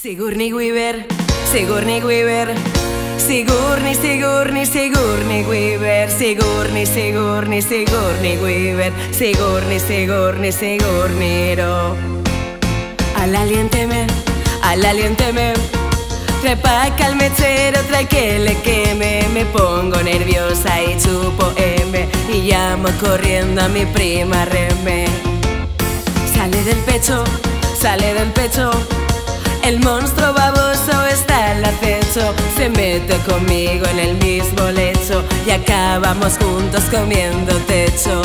Sigourney Weaver, Sigourney Weaver, Sigourney, Sigourney, Sigourney Weaver, Sigourney, Sigourney, Sigourney Weaver, Sigourney, Sigourney, Sigourney Ro. Al aliénteme, al aliénteme, trepa al mechero, trae que le queme, me pongo nerviosa y chupo M. Y llamo corriendo a mi prima Reme. Sale del pecho, sale del pecho el monstruo baboso está al acecho, se mete conmigo en el mismo lecho y acabamos juntos comiendo techo.